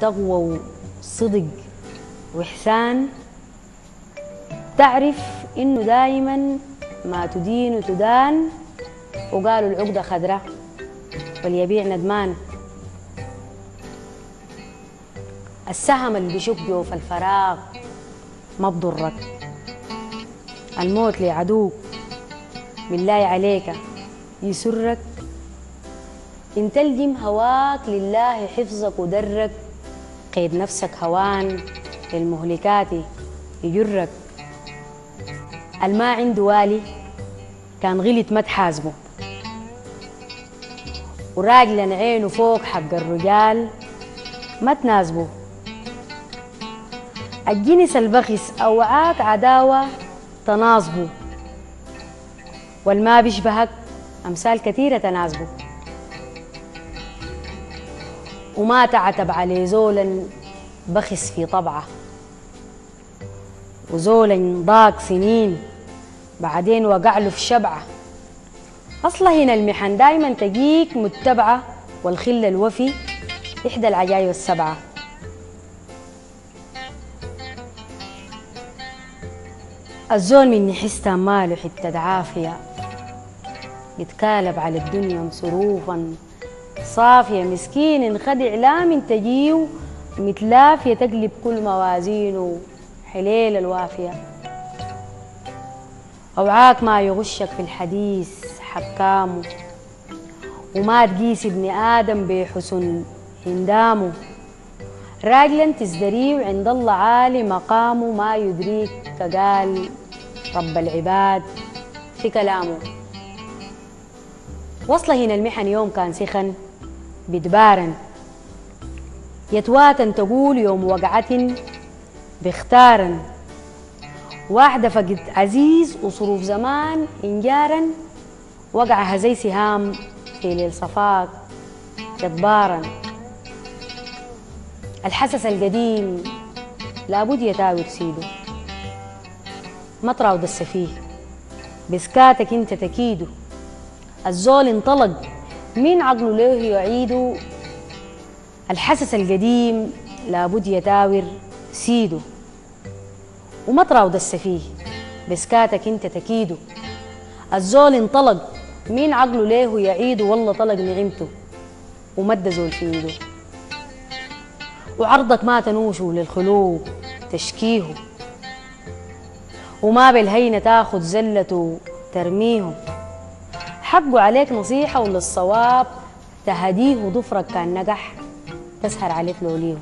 تقوى وصدق وإحسان تعرف إنه دايما ما تدين تدان وقالوا العقدة خضراء واليبيع ندمان. السهم اللي بيشق جوف الفراغ ما بضرك. الموت لعدوك بالله عليك يسرك. إن تلجم هواك لله حفظك ودرك. قيد نفسك هوان للمهلكات يجرك. الما عنده والي كان غلط ما تحاسبه. وراجلا عينه فوق حق الرجال ما تناسبه. الجنس البخس أوعاك عداوة تناصبه والما بيشبهك أمثال كثيرة تناسبه. وما تعتب عليه زولا بخس في طبعه. وزولا ضاق سنين بعدين وقع له في شبعه. أصلا هنا المحن دايما تجيك متبعة والخل الوفي إحدى العجائب السبعة. الزول من حس ماله حتة عافية يتكالب على الدنيا مصروفا. صافية مسكين انخدع لا من تجيو متلافية تقلب كل موازينه حليل الوافية. أوعاك ما يغشك في الحديث حكامه وما تقيس ابن آدم بحسن هندامه. راجلا تزدريه عند الله عالي مقامه ما يدريك كقال رب العباد في كلامه. وصل هنا المحن يوم كان سخن. بدبارا يتواتن تقول يوم وقعة بختارا واحدة فقد عزيز وصروف زمان إنجارا وقعها زي سهام في ليل صفاك يتبارا الحسس القديم لابد يتاوي سيده ما تراود السفيه؟ بسكاتك انت تكيده. الزول انطلق مين عقله له يعيده؟ الحسس القديم لابد يتاور سيده. وما تراود السفيه بسكاتك انت تكيده. الزول انطلق مين عقله ليه يعيده؟ والله طلق نعمته ومد زول في ايده. وعرضك ما تنوشه للخلوق تشكيه. وما بالهينة تاخد زلته ترميه. حقه عليك نصيحة وللصواب تهديه ضفرك كان نجح. تسهر عليك لوليه